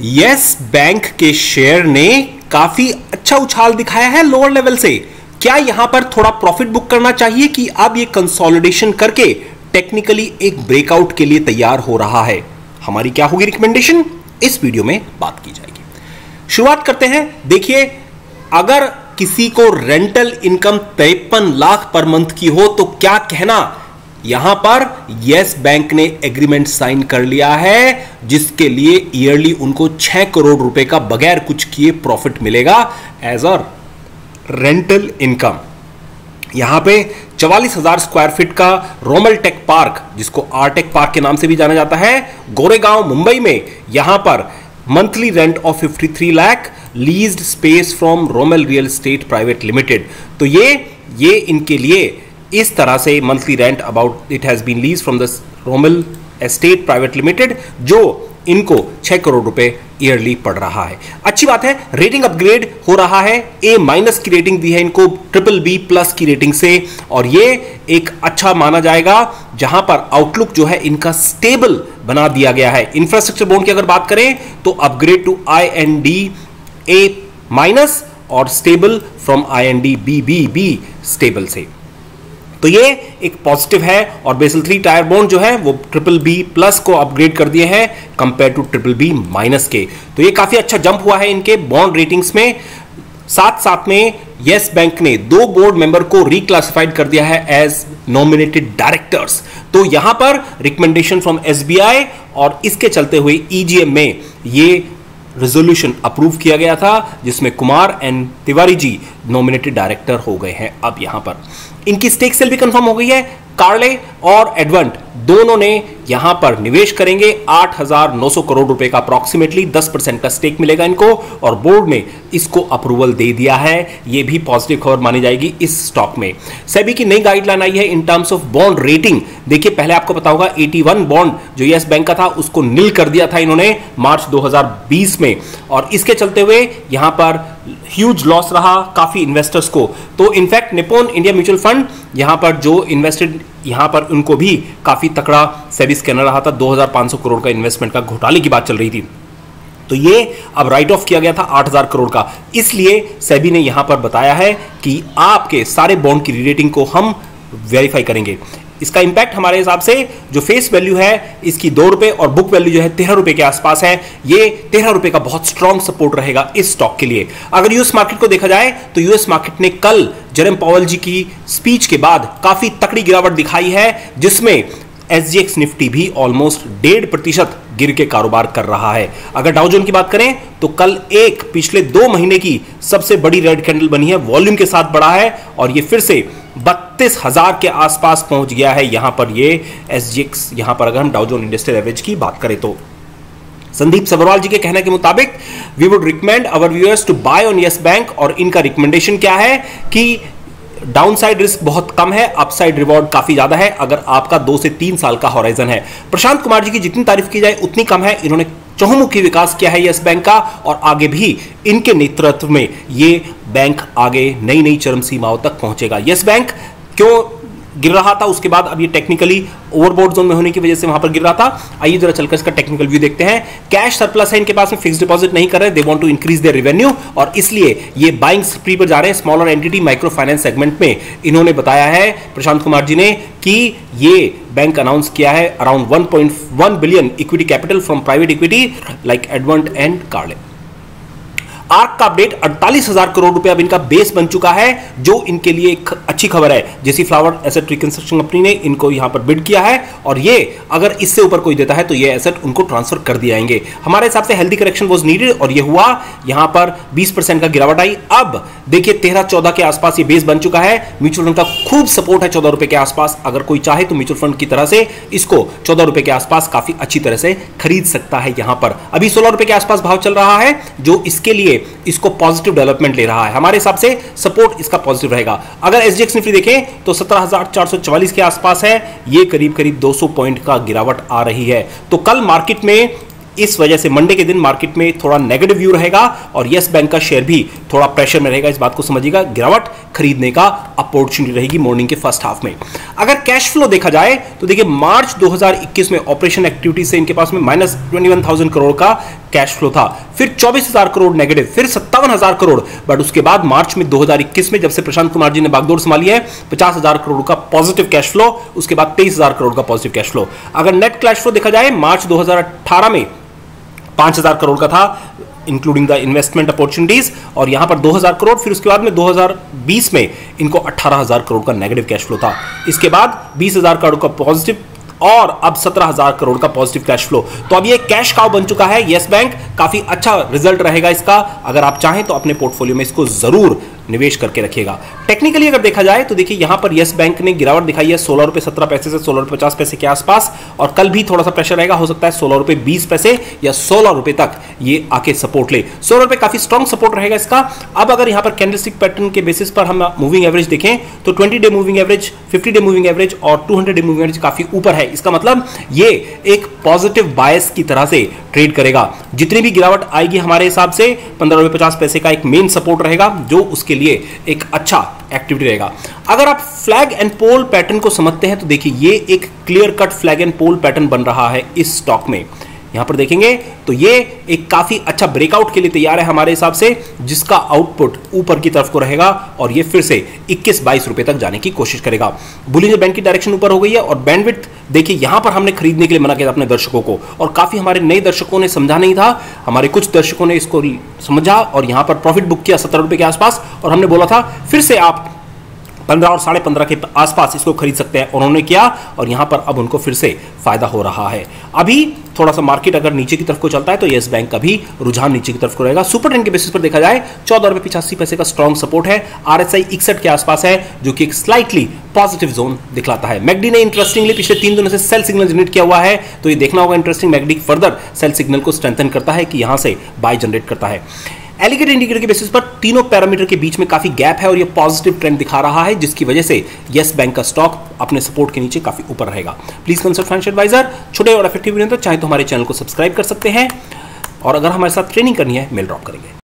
Yes bank के share ने काफ़ी अच्छा उछाल दिखाया है लोअर लेवल से। क्या यहाँ पर थोड़ा प्रॉफिट बुक करना चाहिए कि अब ये कंसोलिडेशन करके टेक्निकली एक ब्रेकआउट के लिए तैयार हो रहा है? हमारी क्या होगी रिकमेंडेशन इस वीडियो में बात की जाएगी। शुरुआत करते हैं। देखिए, अगर किसी को रेंटल इनकम तिरपन लाख पर मंथ की हो तो क्या कहना? यहाँ पर यस बैंक ने एग्रीमेंट साइन कर लिया है, जिसके लिए ईयरली उनको छह करोड़ रुपए का बगैर कुछ किए प्रॉफिट मिलेगा एज अ रेंटल इनकम यहाँ पे चवालीस हज़ार स्क्वायर फीट का रोमल टेक पार्क जिसको आरटेक पार्क के नाम से भी जाना जाता है गोरेगांव मुंबई में यहाँ पर monthly rent of 53 lakh leased space from Romell real estate private limited तो ये ये इनके लिए इस तरह से monthly rent about it has been lease from the Romell estate private limited जो इनको छह करोड़ रुपए ईयरली पड़ रहा है। अच्छी बात है रेटिंग अपग्रेड हो रहा है ए माइनस की रेटिंग दी है इनको ट्रिपल बी प्लस की रेटिंग से, और ये एक अच्छा माना जाएगा, जहाँ पर आउटलुक जो है इनका स्टेबल बना दिया गया है। इंफ्रास्ट्रक्चर बोर्ड की अगर बात करें तो upgrade to I N D A minus और stable from I N D B B B stable से। तो ये एक पॉजिटिव है और बेसल थ्री टायर बॉन्ड जो है, वो ट्रिपल बी प्लस को अपग्रेड कर दिए हैं compare to triple B minus के तो ये काफ़ी अच्छा जंप हुआ है इनके बॉन्ड रेटिंग्स में। साथ साथ में यस बैंक ने दो बोर्ड मेंबर को रिक्लासिफाइड कर दिया है एज नॉमिनेटेड डायरेक्टर्स तो यहाँ पर रिकमेंडेशन फ्रॉम एसबीआई और इसके चलते हुए ईजीएम में ये रेजोल्यूशन अप्रूव किया गया था, जिसमें Kumar and Tiwari ji nominated director हो गए हैं। अब यहाँ पर। इनकी स्टेक सेल भी कंफर्म हो गई है। कार्ले और एडवंट दोनों ने यहाँ पर निवेश करेंगे। 8,900 करोड़ रुपए का अप्रोक्सीमेटली 10 परसेंट का स्टेक मिलेगा इनको और बोर्ड ने इसको अप्रूवल दे दिया है। यह भी पॉजिटिव खबर मानी जाएगी इस स्टॉक में। सेबी की नई गाइडलाइन आई है in terms of bond rating देखिए पहले आपको पता होगा 81 बॉन्ड जो यस बैंक का था उसको नील कर दिया था इन्होंने मार्च 2020 में। और इसके चलते हुए यहाँ पर ह्यूज लॉस रहा काफ़ी इन्वेस्टर्स को। तो in fact Nippon India mutual fund यहाँ पर जो इन्वेस्टेड यहाँ पर उनको भी काफ़ी तकड़ा सेबी स्कैनर रहा था। 2500 करोड़ का इन्वेस्टमेंट का घोटाले की बात चल रही थी। तो ये अब राइट ऑफ़ किया गया था 8000 करोड़ का। इसलिए सेबी ने यहाँ पर बताया है कि आपके सारे बॉन्ड की रेटिंग को हम वेरीफाई करेंगे। इसका इंपैक्ट हमारे हिसाब से जो फेस वैल्यू है, इसकी दो रुपए और बुक वैल्यू जो है, तेरह रुपए के आसपास है। ये तेरह रुपए का बहुत स्ट्रॉन्ग सपोर्ट रहेगा इस स्टॉक के लिए। अगर यूएस मार्केट को देखा जाए तो यूएस मार्केट ने कल जरम पॉवल जी की स्पीच के बाद काफ़ी तकड़ी गिरावट दिखाई है, जिसमें एसजीएक्स निफ्टी भी ऑलमोस्ट डेढ़ प्रतिशत गिर के कारोबार कर रहा है। अगर डाउजोन की बात करें तो कल एक पिछले दो महीने की सबसे बड़ी रेड कैंडल बनी है वॉल्यूम के साथ बढ़ा है, और ये फिर से बत्तीस हज़ार के आसपास पहुँच गया है यहाँ पर। ये एस यहाँ पर अगर हम डाउजोन इंडस्ट्रियल एवरेज की बात करें तो। संदीप सबरवाल जी के कहने के मुताबिक we would recommend our viewers to buy on Yes Bank और इनका रिकमेंडेशन क्या है कि डाउनसाइड रिस्क बहुत कम है अपसाइड रिवॉर्ड काफ़ी ज़्यादा है, अगर आपका दो से तीन साल का हॉराइजन है। प्रशांत कुमार जी की जितनी तारीफ़ की जाए, उतनी कम है। इन्होंने चहुमुखी विकास किया है यस बैंक का, और आगे भी इनके नेतृत्व में ये बैंक आगे नई नई चरम सीमाओं तक पहुंचेगा। यस बैंक, क्यों गिर रहा था, उसके बाद अब ये टेक्निकली ओवरबोर्ड जोन में होने की वजह से वहाँ पर गिर रहा था। आइए जरा चलकर इसका टेक्निकल व्यू देखते हैं। कैश सरप्लस है, इनके पास में फिक्स डिपॉजिट नहीं कर रहे they want to increase their revenue और इसलिए ये बाइंग स्प्री पर जा रहे हैं smaller entity micro finance segment में। इन्होंने बताया है, प्रशांत कुमार जी ने, कि ये बैंक अनाउंस किया है around 1.1 billion equity capital from private equity like Advent and Carlyle arc का अपडेट अड़तालीस हज़ार करोड़ रुपए अब इनका बेस बन चुका है, जो इनके लिए एक अच्छी खबर है। जैसी फ्लावर एसेट रिकंस्ट्रक्शन कंपनी ने इनको यहाँ पर बिड किया है, और ये अगर इससे ऊपर कोई देता है तो ये एसेट उनको ट्रांसफ़र कर दिए जाएँगे हमारे हिसाब से हेल्दी करेक्शन वॉज़ नीडेड और ये हुआ। यहाँ पर बीस का गिरावट आई। अब देखिए, तेरह चौदह के आसपास ये बेस बन चुका है। म्यूचुअल फंड का खूब सपोर्ट है चौदह रुपए के आसपास। अगर कोई चाहे तो म्यूचुअल फंड की तरह से इसको चौदह रुपए के आसपास काफ़ी अच्छी तरह से खरीद सकता है यहाँ पर। अभी सोलह रुपए के आसपास भाव चल रहा है, जो इसके लिए इसको पॉजिटिव डेवलपमेंट ले रहा है। हमारे हिसाब से सपोर्ट इसका पॉजिटिव रहेगा। अगर एसडीएक्स निफ्टी देखें तो 17,444 के आसपास है। ये करीब करीब 200 पॉइंट का गिरावट आ रही है। तो कल मार्केट में इस वजह से मंडे के दिन मार्केट में थोड़ा नेगेटिव व्यू रहेगा और यस बैंक का शेयर भी थोड़ा प्रेशर में रहेगा। इस बात को समझिएगा गिरावट खरीदने का अपॉर्चुनिटी रहेगी मॉर्निंग के फ़र्स्ट हाफ़ में। अगर कैश फ्लो देखा जाए तो देखिए मार्च 2021 में ऑपरेशन एक्टिविटी से इनके पास में माइनस ट्वेंटी करोड़ का कैश फ्लो था। फिर चौबीस हज़ार करोड़ नेगेटिव फिर सत्तावन हज़ार करोड़। बट उसके बाद मार्च में 2021 में जब से प्रशांत कुमार जी ने बागदौड़ संभाली है, पचास हज़ार करोड़ का पॉजिटिव कैश फ्लो उसके बाद तेईस हज़ार करोड़ का पॉजिटिव कैश फ्लो अगर नेट कैश फ्लो देखा जाए, मार्च 2018 में पाँच हज़ार करोड़ का था इंक्लूडिंग द इन्वेस्टमेंट अपॉर्चुनिटीज़ और यहाँ पर 2000 करोड़, फिर उसके बाद में 2020 में इनको 18000 करोड़ का नेगेटिव कैश फ्लो था। इसके बाद 20000 करोड़ का पॉजिटिव और अब सत्रह हज़ार करोड़ का पॉजिटिव कैश फ्लो तो अब ये कैश काउ बन चुका है येस बैंक काफ़ी अच्छा रिज़ल्ट रहेगा इसका। अगर आप चाहें तो अपने पोर्टफोलियो में इसको ज़रूर निवेश करके रखिएगा। टेक्निकली अगर देखा जाए तो देखिए यहाँ पर यस बैंक ने गिरावट दिखाई है, सोलह रुपए सत्रह पैसे से सोलह रुपए पचास पैसे के आसपास और कल भी थोड़ा सा प्रेशर रहेगा, हो सकता है सोलह रुपए बीस पैसे या सोलह रुपए तक ये आके सपोर्ट ले। सोलह रुपए काफ़ी स्ट्रॉन्ग सपोर्ट रहेगा इसका। अब अगर यहाँ पर कैंडलस्टिक पैटर्न के बेसिस पर हम मूविंग एवरेज देखें तो twenty day moving average fifty day moving average और टू डे मूविंग एवरेज काफ़ी ऊपर है। इसका मतलब ये एक पॉजिटिव बायस की तरह से ट्रेड करेगा। जितनी भी गिरावट आएगी हमारे हिसाब से, पंद्रह रुपए पचास पैसे का एक मेन सपोर्ट रहेगा, जो उसके लिए एक अच्छा एक्टिविटी रहेगा। अगर आप फ्लैग एंड पोल पैटर्न को समझते हैं तो देखिए, ये एक clear cut flag and pole pattern बन रहा है इस स्टॉक में। यहाँ पर देखेंगे तो ये एक काफ़ी अच्छा ब्रेकआउट के लिए तैयार है हमारे हिसाब से, जिसका आउटपुट ऊपर की तरफ़ को रहेगा और ये फिर से 21 बाईस रुपए तक जाने की कोशिश करेगा। बुलिंग बैंक की डायरेक्शन ऊपर हो गई है और बैंडविथ देखिए यहाँ पर हमने खरीदने के लिए मना किया अपने दर्शकों को और काफ़ी हमारे नए दर्शकों ने समझा नहीं था। हमारे कुछ दर्शकों ने इसको समझा और यहाँ पर प्रॉफिट बुक किया सत्तर रुपए के आसपास और हमने बोला था, फिर से आप पंद्रह और साढ़े पंद्रह के आसपास इसको खरीद सकते हैं। उन्होंने किया और यहाँ पर अब उनको फिर से फ़ायदा हो रहा है। अभी थोड़ा सा मार्केट अगर नीचे की तरफ़ को चलता है तो येस बैंक का भी रुझान नीचे की तरफ़ को रहेगा। सुपर ट्रेंड के बेसिस पर देखा जाए, चौदह रुपए पिछासी पैसे का स्ट्रॉन्ग सपोर्ट है। आर एस आई इकसठ के आसपास है, जो कि एक स्लाइटली पॉजिटिव जोन दिखलाता है। मैगडी ने इंटरेस्टिंगली पिछले तीन दिनों से सेल सिग्नल जनरेट किया हुआ है तो ये देखना होगा interesting MACD further sell signal को स्ट्रेंथन करता है कि यहाँ से बाय जनरेट करता है। एलिगेट इंडिकेटर के बेसिस पर तीनों पैरामीटर के बीच में काफ़ी गैप है और ये पॉजिटिव ट्रेंड दिखा रहा है, जिसकी वजह से यस बैंक का स्टॉक अपने सपोर्ट के नीचे काफ़ी ऊपर रहेगा। प्लीज़ कंसल्ट फाइनेंशियल एडवाइजर छोटे और इफ़ेक्टिव चाहे तो हमारे चैनल को सब्सक्राइब कर सकते हैं। और अगर हमारे साथ ट्रेनिंग करनी है मेल ड्रॉप करेंगे।